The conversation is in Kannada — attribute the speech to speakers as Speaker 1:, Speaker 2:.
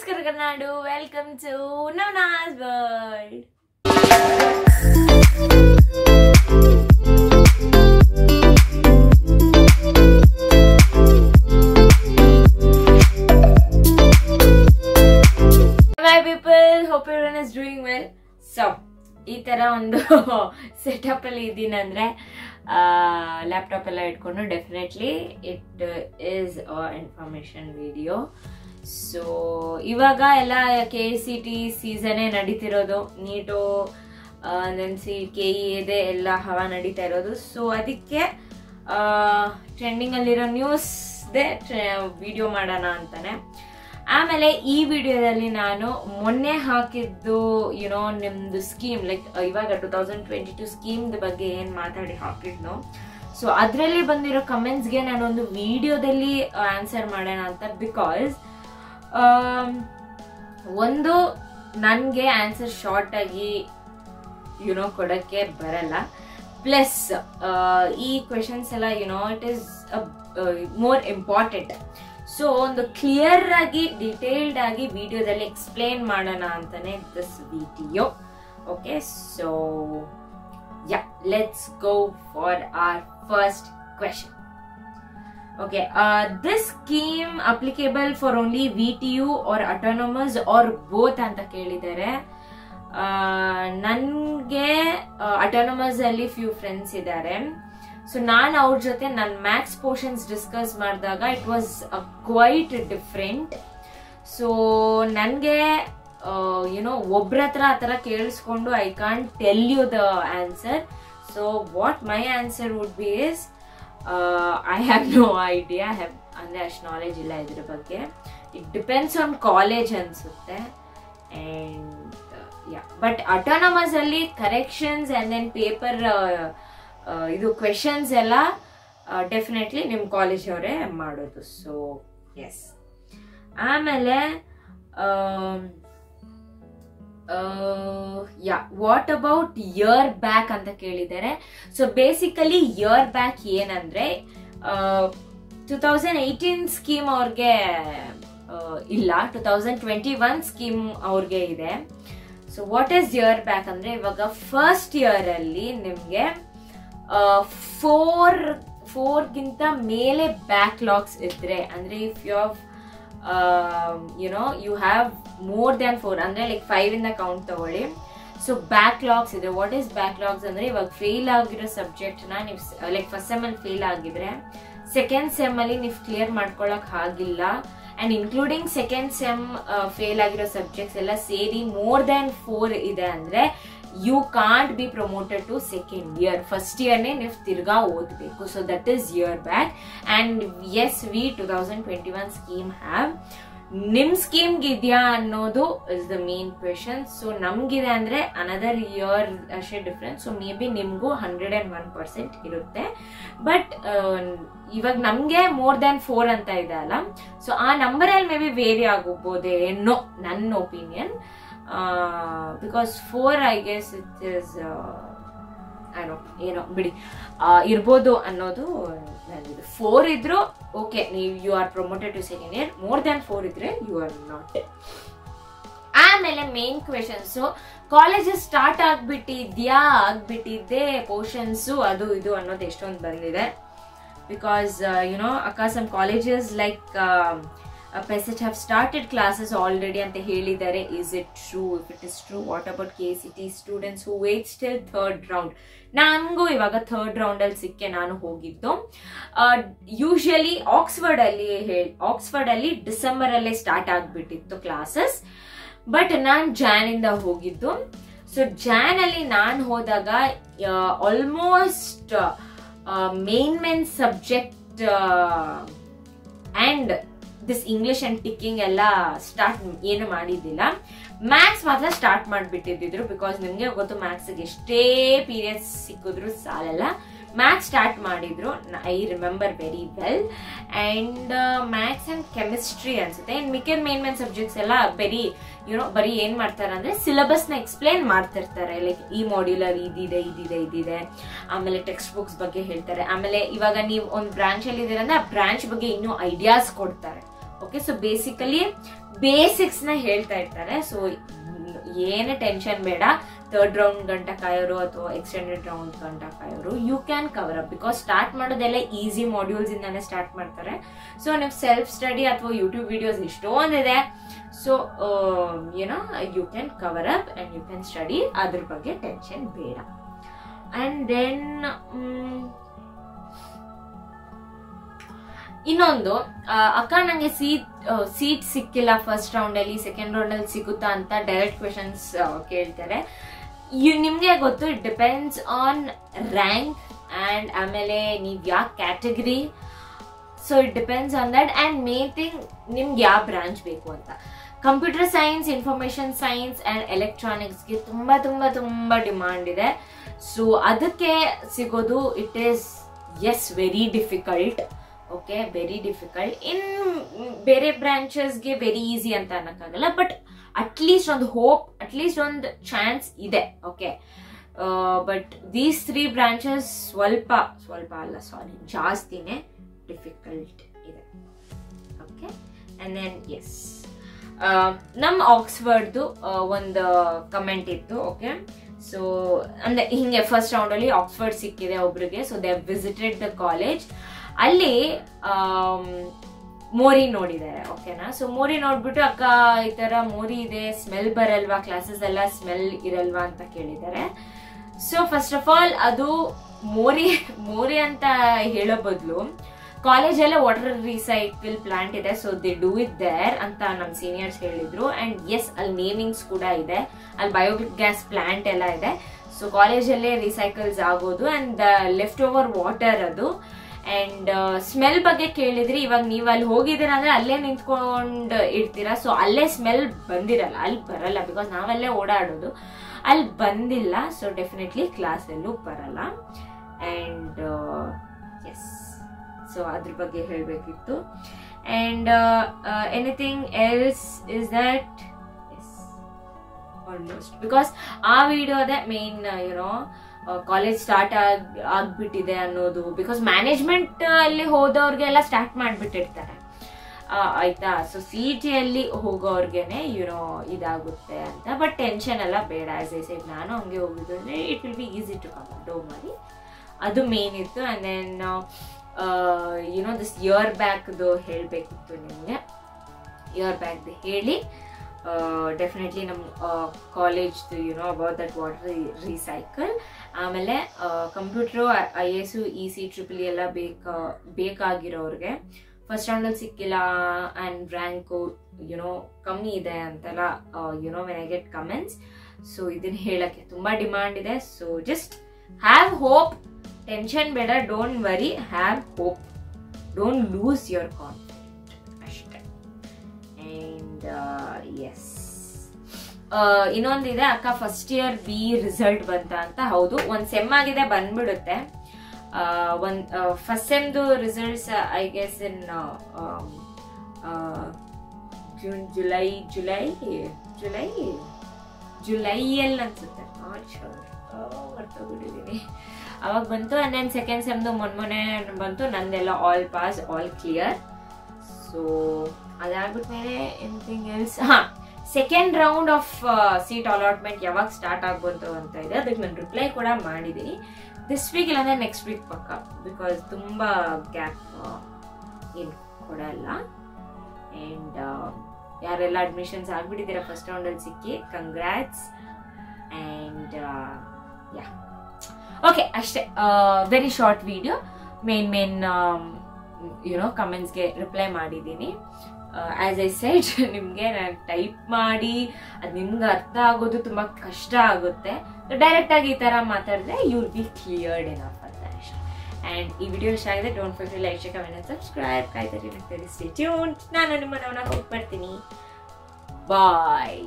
Speaker 1: ನಮಸ್ಕಾರ Karnadu welcome to Navana's world my people hope everyone is well so ಈ ತರ ಒಂದು ಸೆಟಪ್ ಅಲ್ಲಿ ಇದ್ದೀನಂದ್ರೆ ಲ್ಯಾಪ್ಟಾಪ್ ಎಲ್ಲ ಇಟ್ಕೊಂಡು definitely it is information video so ಇವಾಗ ಎಲ್ಲ ಕೆ ಸಿ ಟಿ ಸೀಸನೇ ನಡೀತಿರೋದು ನೀಟು ನೆನ್ಸಿ ಕೆ ಇ ಇದೆ ಎಲ್ಲ ಹವಾ ನಡೀತಾ ಇರೋದು. ಸೊ ಅದಕ್ಕೆ ಟ್ರೆಂಡಿಂಗ್ ಅಲ್ಲಿರೋ ನ್ಯೂಸ್ದೇ ವಿಡಿಯೋ ಮಾಡೋಣ ಅಂತಾನೆ. ಆಮೇಲೆ ಈ ವಿಡಿಯೋದಲ್ಲಿ ನಾನು ಮೊನ್ನೆ ಹಾಕಿದ್ದು ಯುನೋ ನಿಮ್ದು ಸ್ಕೀಮ್ ಲೈಕ್ ಇವಾಗ two thousand twenty two scheme ಬಗ್ಗೆ ಏನು ಮಾತಾಡಿ ಹಾಕಿದ್ನು. ಸೊ ಅದರಲ್ಲಿ ಬಂದಿರೋ ಕಮೆಂಟ್ಸ್ಗೆ ನಾನೊಂದು ವಿಡಿಯೋದಲ್ಲಿ ಆನ್ಸರ್ ಮಾಡೋಣ ಅಂತ ಬಿಕಾಸ್ ಒಂದು ನನಗೆ ಆನ್ಸರ್ ಶಾರ್ಟ್ ಆಗಿ ಯುನೋ ಕೊಡೋಕ್ಕೆ ಬರಲ್ಲ. ಪ್ಲಸ್ ಈ ಕ್ವೆಶನ್ಸ್ ಎಲ್ಲ you know it is more important so ಒಂದು ಕ್ಲಿಯರ್ ಆಗಿ ಡಿಟೇಲ್ಡ್ ಆಗಿ ವಿಡಿಯೋದಲ್ಲಿ ಎಕ್ಸ್ಪ್ಲೇನ್ ಮಾಡೋಣ ಅಂತಾನೆ this video okay so yeah let's go for our first question okay this scheme applicable for only V T U or autonomous or both ಅಂತ ಕೇಳಿದ್ದಾರೆ. ನನಗೆ ಅಟೋನಮಸ್ ಅಲ್ಲಿ ಫ್ಯೂ ಫ್ರೆಂಡ್ಸ್ ಇದ್ದಾರೆ. ಸೊ ನಾನು ಅವ್ರ ಜೊತೆ ನನ್ನ ಮ್ಯಾಥ್ಸ್ ಪೋರ್ಷನ್ಸ್ ಡಿಸ್ಕಸ್ ಮಾಡಿದಾಗ it was quite different so ನನಗೆ ಯುನೋ ಒಬ್ರ ಹತ್ರ ಆ ಥರ ಕೇಳಿಸ್ಕೊಂಡು I can't tell you the answer so what my answer would be is I have no idea have ಅಂದರೆ ಅಷ್ಟು ನಾಲೆಜ್ ಇಲ್ಲ ಇದ್ರ ಬಗ್ಗೆ. ಇಟ್ ಡಿಪೆಂಡ್ಸ್ ಆನ್ ಕಾಲೇಜ್ ಅನಿಸುತ್ತೆ. ಆ್ಯಂಡ್ ಯಾ ಬಟ್ ಅಟೋನಮಸಲ್ಲಿ ಕರೆಕ್ಷನ್ಸ್ ಆ್ಯಂಡ್ ದೆನ್ ಪೇಪರ್ ಇದು ಕ್ವೆಶನ್ಸ್ ಎಲ್ಲ ಡೆಫಿನೆಟ್ಲಿ ನಿಮ್ಮ ಕಾಲೇಜ್ ಅವರೇ ಮಾಡೋದು. ಸೊ ಎಸ್ ಆಮೇಲೆ yeah what about year back ಅಂತ ಕೇಳಿದ್ದಾರೆ. ಸೊ ಬೇಸಿಕಲಿ ಇಯರ್ ಬ್ಯಾಕ್ ಏನಂದ್ರೆ ಟೂ ತೌಸಂಡ್ ಏಯ್ಟೀನ್ ಸ್ಕೀಮ್ ಅವ್ರಿಗೆ ಇಲ್ಲ two thousand twenty one scheme ಅವ್ರಿಗೆ ಇದೆ. So what is year back ಅಂದ್ರೆ, ಇವಾಗ ಫಸ್ಟ್ ಇಯರ್ ಅಲ್ಲಿ ನಿಮ್ಗೆ ಫೋರ್ ಫೋರ್ಗಿಂತ ಮೇಲೆ ಬ್ಯಾಕ್ಲಾಗ್ಸ್ ಇದ್ರೆ, ಅಂದ್ರೆ if you have you know you have more than four ಅಂದರೆ ಲೈಕ್ ಫೈವ್ ಇಂದ ಕೌಂಟ್ ತಗೊಳ್ಳಿ. ಸೊ ಬ್ಯಾಕ್ಲಾಗ್ಸ್ ಇದೆ. ವಾಟ್ ಈಸ್ ಬ್ಯಾಕ್ಲಾಗ್ಸ್ ಅಂದರೆ ಇವಾಗ ಫೇಲ್ ಆಗಿರೋ ಸಬ್ಜೆಕ್ಟ್ನ ನೀವು ಲೈಕ್ ಫಸ್ಟ್ ಸೆಮ್ ಅಲ್ಲಿ ಫೇಲ್ ಆಗಿದ್ರೆ ಸೆಕೆಂಡ್ ಸೆಮ್ ಅಲ್ಲಿ ನೀವು ಕ್ಲಿಯರ್ ಮಾಡ್ಕೊಳಕ್ ಆಗಿಲ್ಲ. And including second sem fail ಆಗಿರೋ ಸಬ್ಜೆಕ್ಟ್ಸ್ ಎಲ್ಲ ಸೇರಿ ಮೋರ್ ದ್ಯಾನ್ ಫೋರ್ ಇದೆ ಅಂದ್ರೆ you can't be promoted to second year first ಇಯರ್ನೇ ನೀವು ತಿರ್ಗಾ ಓದಬೇಕು. So that is year back and S V two thousand twenty one scheme have ನಿಮ್ ಸ್ಕೀಮ್ಗೆ ಇದೆಯಾ ಅನ್ನೋದು is the main question so ನಮ್ಗಿದೆ ಅಂದ್ರೆ ಅನದರ್ ಇಯರ್ ಅಷ್ಟೇ ಡಿಫ್ರೆನ್ಸ್ ಸೊ ಮೇ ಬಿ ನಿಮ್ಗೂ ಹಂಡ್ರೆಡ್ ಅಂಡ್ ಒನ್ ಪರ್ಸೆಂಟ್ ಇರುತ್ತೆ. ಬಟ್ ಇವಾಗ ನಮ್ಗೆ ಮೋರ್ ದ್ಯಾನ್ ಫೋರ್ ಅಂತ ಇದೆ ಅಲ್ಲ. ಸೊ ಆ ನಂಬರ್ ಅಲ್ಲಿ ಮೇ ಬಿ ವೇರಿ ಆಗೋಗ್ಬೋದೇ ನನ್ನ opinion because for I guess it is ಏನೋ ಏನೋ ಬಿಡಿ. ಇರ್ಬೋದು ಅನ್ನೋದು ನನ್ನದು ಫೋರ್ ಇದ್ರು ಓಕೆ ನೀವು you are promoted to second year more than four ಇದ್ರೆ ಯು ಆರ್ ನಾಟ್ ಆಮೇಲೆ ಮೇನ್ ಕ್ವೆಶನ್ಸು ಕಾಲೇಜಸ್ ಸ್ಟಾರ್ಟ್ ಆಗ್ಬಿಟ್ಟಿದ್ಯಾ? ಆಗ್ಬಿಟ್ಟಿದ್ದೆ ಪೋರ್ಷನ್ಸು ಅದು, ಇದು ಅನ್ನೋದು ಎಷ್ಟೊಂದು ಬಂದಿದೆ. ಬಿಕಾಸ್ ಯುನೋ ಅಕ್ಕ some colleges like PESIT have started classes already ಅಂತ ಹೇಳಿದ್ದಾರೆ is it true if it is true what about K C T students who wait still third round ನನಗೂ ಇವಾಗ ಥರ್ಡ್ ರೌಂಡಲ್ಲಿ ಸಿಕ್ಕೆ ನಾನು ಹೋಗಿದ್ದು. ಯೂಶಲಿ ಆಕ್ಸ್ಫರ್ಡ್ ಅಲ್ಲಿ ಹೇಳಿ ಆಕ್ಸ್ಫರ್ಡ್ ಅಲ್ಲಿ ಡಿಸೆಂಬರ್ ಅಲ್ಲೇ ಸ್ಟಾರ್ಟ್ ಆಗಿಬಿಟ್ಟಿತ್ತು ಕ್ಲಾಸಸ್ ಬಟ್ ನಾನು ಜಾನ್ ಇಂದ ಹೋಗಿದ್ದು. ಸೊ ಜಾನ್ ಅಲ್ಲಿ ನಾನು ಹೋದಾಗ almost main main subject and this English and ticking ಎಲ್ಲ ಸ್ಟಾರ್ಟ್ ಏನು ಮಾಡಿದ್ದಿಲ್ಲ. ಮ್ಯಾಥ್ಸ್ ಮಾತ್ರ ಸ್ಟಾರ್ಟ್ ಮಾಡಿಬಿಟ್ಟಿದ್ರು ಬಿಕಾಸ್ ನಿಮಗೆ ಗೊತ್ತು ಮ್ಯಾಥ್ಸ್ಗೆ ಎಷ್ಟೇ ಪೀರಿಯಡ್ಸ್ ಸಿಕ್ಕಿದ್ರು ಸಾಲಲ್ಲ. ಮ್ಯಾಥ್ಸ್ ಸ್ಟಾರ್ಟ್ ಮಾಡಿದ್ರು. I remember very well and maths and chemistry ಅನ್ಸುತ್ತೆ. ಆ್ಯಂಡ್ ಮಿಕ್ಕಿದ ಮೇನ್ ಮೇನ್ ಸಬ್ಜೆಕ್ಟ್ಸ್ ಎಲ್ಲ ಬರೀ ಯುನೋ ಬರೀ ಏನ್ ಮಾಡ್ತಾರೆ ಅಂದ್ರೆ ಸಿಲೆಬಸ್ನ ಎಕ್ಸ್ಪ್ಲೇನ್ ಮಾಡ್ತಿರ್ತಾರೆ. ಲೈಕ್ ಈ ಮಾಡ್ಯುಲರ್ ಇದಿದೆ ಇದಿದೆ ಇದಿದೆ. ಆಮೇಲೆ ಟೆಕ್ಸ್ಟ್ ಬುಕ್ಸ್ ಬಗ್ಗೆ ಹೇಳ್ತಾರೆ. ಆಮೇಲೆ ಇವಾಗ ನೀವು ಒಂದು ಬ್ರಾಂಚಲ್ಲಿ ಅಂದ್ರೆ ಆ ಬ್ರಾಂಚ್ ಬಗ್ಗೆ ಇನ್ನೂ ಐಡಿಯಾಸ್ ಕೊಡ್ತಾರೆ. ಓಕೆ ಸೊ ಬೇಸಿಕಲಿ ಬೇಸಿಕ್ಸ್ನ ಹೇಳ್ತಾ ಇರ್ತಾರೆ. ಸೊ ಏನೇ ಟೆನ್ಷನ್ ಬೇಡ. ಥರ್ಡ್ ರೌಂಡ್ ಗಂಟ ಕಾಯೋರು ಅಥವಾ ಎಕ್ಸ್ಟೆಂಡೆಡ್ ರೌಂಡ್ ಗಂಟ ಕಾಯೋರು you can cover up because start ಮಾಡೋದೆಲ್ಲ ಈಸಿ ಮಾಡ್ಯೂಲ್ಸ್ ಇಂದಾನೆ ಸ್ಟಾರ್ಟ್ ಮಾಡ್ತಾರೆ. ಸೊ ನೀವು ಸೆಲ್ಫ್ ಸ್ಟಡಿ ಅಥವಾ YouTube videos ಇಷ್ಟೊಂದಿದೆ so you know you can cover up and you can study ಅದ್ರ ಬಗ್ಗೆ ಟೆನ್ಷನ್ ಬೇಡ. ಅಂಡ್ ದೆನ್ ಇನ್ನೊಂದು ಅಕ್ಕ ನಂಗೆ ಸೀಟ್ ಸೀಟ್ ಸಿಕ್ಕಿಲ್ಲ ಫಸ್ಟ್ ರೌಂಡ್ ಅಲ್ಲಿ ಸೆಕೆಂಡ್ ರೌಂಡ್ ಅಲ್ಲಿ ಸಿಗುತ್ತಾ ಅಂತ ಡೈರೆಕ್ಟ್ ಕ್ವೆಶನ್ಸ್ ಕೇಳ್ತಾರೆ. ನಿಮ್ಗೆ ಗೊತ್ತು it depends on rank and ಆಮೇಲೆ ನೀವ್ ಯಾವ category so it depends on that and main thing ನಿಮ್ಗೆ ಯಾವ ಬ್ರಾಂಚ್ ಬೇಕು ಅಂತ. Computer science information science and ಎಲೆಕ್ಟ್ರಾನಿಕ್ಸ್ಗೆ ತುಂಬಾ ತುಂಬಾ ತುಂಬಾ ಡಿಮಾಂಡ್ ಇದೆ. ಸೊ ಅದಕ್ಕೆ ಸಿಗೋದು it is as very difficult okay very difficult in ಬೇರೆ ಬ್ರಾಂಚಸ್ಗೆ ವೆರಿ ಈಸಿ ಅಂತ ಅನ್ನಕ್ಕಾಗಲ್ಲ ಬಟ್ ಅಟ್ಲೀಸ್ಟ್ ಒಂದು ಹೋಪ್ ಅಟ್ಲೀಸ್ಟ್ ಒಂದು ಚಾನ್ಸ್ ಇದೆ okay but these three branches ಸ್ವಲ್ಪ ಸ್ವಲ್ಪ ಅಲ್ಲ ಸಾರಿ ಜಾಸ್ತಿನೇ ಡಿಫಿಕಲ್ಟ್ ಇದೆ ಓಕೆ ಆ್ಯಂಡ್ ದೆನ್ ಎಸ್ ನಮ್ಮ ಆಕ್ಸ್ಫರ್ಡ್ದು ಒಂದು ಕಮೆಂಟ್ ಇತ್ತು ಓಕೆ ಸೊ ಅಂದರೆ ಹಿಂಗೆ ಫಸ್ಟ್ ರೌಂಡಲ್ಲಿ ಆಕ್ಸ್ಫರ್ಡ್ ಸಿಕ್ಕಿದೆ ಒಬ್ರಿಗೆ so they visited the college ಅಲ್ಲಿ ಮೋರಿ ನೋಡಿದ್ದಾರೆ, ಓಕೆನಾ? ಸೊ ಮೋರಿ ನೋಡ್ಬಿಟ್ಟು ಅಕ್ಕ ಈ ತರ ಮೋರಿ ಇದೆ ಸ್ಮೆಲ್ ಬರಲ್ವಾ ಕ್ಲಾಸಸ್ ಎಲ್ಲ ಸ್ಮೆಲ್ ಇರಲ್ವಾ ಅಂತ ಕೇಳಿದ್ದಾರೆ. ಸೊ ಫಸ್ಟ್ ಆಫ್ ಆಲ್ ಅದು ಮೋರಿ ಮೋರಿ ಅಂತ ಹೇಳೋ ಬದಲು, ಕಾಲೇಜಲ್ಲೇ ವಾಟರ್ ರೀಸೈಕಲ್ ಪ್ಲಾಂಟ್ ಇದೆ so they do it there ಅಂತ ನಮ್ಮ ಸೀನಿಯರ್ಸ್ ಹೇಳಿದ್ರು. ಅಂಡ್ ಎಸ್ ಅಲ್ಲಿ ನೇಮಿಂಗ್ಸ್ ಕೂಡ ಇದೆ, ಅಲ್ಲಿ ಬಯೋಗ್ಯಾಸ್ ಪ್ಲಾಂಟ್ ಎಲ್ಲ ಇದೆ. ಸೊ ಕಾಲೇಜಲ್ಲೇ ರೀಸೈಕಲ್ಸ್ ಆಗೋದು ಅಂಡ್ ಲೆಫ್ಟ್ ಓವರ್ ವಾಟರ್ ಅದು. ಅಂಡ್ ಸ್ಮೆಲ್ ಬಗ್ಗೆ ಕೇಳಿದ್ರಿ, ಇವಾಗ ನೀವು ಅಲ್ಲಿ ಹೋಗಿದ್ದೀರಾ ಅಂದ್ರೆ ಅಲ್ಲೇ ನಿಂತ್ಕೊಂಡು ಇರ್ತೀರಾ. ಸೊ ಅಲ್ಲೇ ಸ್ಮೆಲ್ ಬಂದಿರಲ್ಲ, ಅಲ್ಲಿ ಬರಲ್ಲ. ಬಿಕಾಸ್ ನಾವಲ್ಲೇ ಓಡಾಡೋದು. ಅಲ್ಲಿ ಬಂದಿಲ್ಲ. ಸೊ ಡೆಫಿನೆಟ್ಲಿ ಕ್ಲಾಸಲ್ಲೂ ಬರಲ್ಲ. ಆ್ಯಂಡ್ ಎಸ್ ಸೊ ಅದ್ರ ಬಗ್ಗೆ ಹೇಳಬೇಕಿತ್ತು. And anything else is that almost because ಆ ವಿಡಿಯೋದೇ main you know college start ಆಗ್, ಆಗ್ಬಿಟ್ಟಿದೆ ಅನ್ನೋದು. ಬಿಕಾಸ್ ಮ್ಯಾನೇಜ್ಮೆಂಟ್ ಅಲ್ಲಿ ಹೋದವ್ರಿಗೆಲ್ಲ ಸ್ಟಾರ್ಟ್ ಮಾಡ್ಬಿಟ್ಟಿರ್ತಾರೆ. ಆಯ್ತಾ? ಸೊ ಸಿ ಟಿಯಲ್ಲಿ ಹೋಗೋರ್ಗೆನೆ ಯುನೋ ಇದಾಗುತ್ತೆ ಅಂತ. ಬಟ್ ಟೆನ್ಷನ್ ಎಲ್ಲ ಬೇಡ. ಆಸ್ ಐ ಸೈಡ್ ನಾನು ಹಂಗೆ ಹೋಗಿದ್ದು ಅಂದರೆ it will be easy to commute ಮಾಡಿ ಅದು ಮೇನ್ ಇತ್ತು. And then you know this year ಬ್ಯಾಕ್ದು ಹೇಳಬೇಕಿತ್ತು ನಿಮಗೆ. ಇಯರ್ ಬ್ಯಾಕ್ದು ಹೇಳಿ. ಡೆಫಿನೆಟ್ಲಿ ನಮ್ಮ ಕಾಲೇಜ್ದು you know about that water recycle ಆಮೇಲೆ computer I S E C triple ಎಲ್ಲ ಬೇಕಾ, ಬೇಕಾಗಿರೋರಿಗೆ ಫಸ್ಟ್ ರೌಂಡಲ್ಲಿ ಸಿಕ್ಕಿಲ್ಲ ಆ್ಯಂಡ್ ರ್ಯಾಂಕು ಯುನೋ ಕಮ್ಮಿ ಇದೆ ಅಂತೆಲ್ಲ you know when I get comments so ಇದನ್ನು ಹೇಳೋಕ್ಕೆ ತುಂಬ ಡಿಮ್ಯಾಂಡ್ ಇದೆ. So just have hope tension ಬೇಡ. Don't worry have hope don't lose your confident ಅಷ್ಟೇ ಆ್ಯಂಡ್ ಎಸ್ ಇನ್ನೊಂದಿದೆ ಅಕ್ಕ ಫಸ್ಟ್ ಇಯರ್ ಬಿ ರಿಸಲ್ಟ್ ಬಂತ ಅಂತ. ಹೌದು, ಒಂದು ಸೆಮ್ ಆಗಿದೆ, ಬಂದ್ಬಿಡುತ್ತೆ. ಒಂದು first ಸೆಮ್ದು results I guess in June July July July ಜುಲೈಯಲ್ಲಿ ಅನ್ಸುತ್ತೆ. ನಾಟ್ ಶೋರ್ ಮರ್ತೋಗ್ಬಿಟ್ಟಿದ್ದೀನಿ ಅವಾಗ ಬಂತು ಅಂಡ್ ಸೆಕೆಂಡ್ ಸೆಮ್ದು ಮೊನ್ನೆ ಬಂತು, ನಂದೆಲ್ಲ all pass all clear so ಅದಾಗ್ಬಿಟ್ಮೇಲೆ anything else ಹಾಂ second round of seat allotment ಯಾವಾಗ ಸ್ಟಾರ್ಟ್ ಆಗ್ಬೋದು ಅಂತ ಇದೆ. ಅದಕ್ಕೆ ನಾನು ರಿಪ್ಲೈ ಕೂಡ ಮಾಡಿದ್ದೀನಿ ದಿಸ್ ವೀಕ್ ಇಲ್ಲಾಂದರೆ ನೆಕ್ಸ್ಟ್ ವೀಕ್ ಪಕ್ಕ ಬಿಕಾಸ್ ತುಂಬ ಗ್ಯಾಪ್ ಏನು ಕೊಡಲ್ಲ ಆ್ಯಂಡ್ ಯಾರೆಲ್ಲ ಅಡ್ಮಿಷನ್ಸ್ ಆಗಿಬಿಟ್ಟಿದ್ದೀರಾ ಫಸ್ಟ್ ರೌಂಡಲ್ಲಿ ಸಿಕ್ಕಿ ಕಂಗ್ರ್ಯಾಟ್ಸ್ ಆ್ಯಂಡ್ ಯಾ ಓಕೆ ಅಷ್ಟೇ. Very short video main main you know ಕಮೆಂಟ್ಸ್ಗೆ reply ಮಾಡಿದ್ದೀನಿ. ಆ್ಯಸ್ ಐ ಸೈಡ್ ನಿಮಗೆ ನಾನು ಟೈಪ್ ಮಾಡಿ, ಅದು ನಿಮ್ಗೆ ಅರ್ಥ ಆಗೋದು ತುಂಬ ಕಷ್ಟ ಆಗುತ್ತೆ. ಡೈರೆಕ್ಟಾಗಿ ಈ ಥರ ಮಾತಾಡಿದ್ರೆ you will be cleared in of ಅಂತ ಅಷ್ಟೇ. ಆ್ಯಂಡ್ ಈ ವಿಡಿಯೋ ಇಷ್ಟ ಆಗಿದೆ don't forget like share comment subscribe ಕಾಯ್ತಾರೆ tune ನಾನು ನಿಮ್ಮ ಹೋಗಿ ಬರ್ತೀನಿ ಬಾಯ್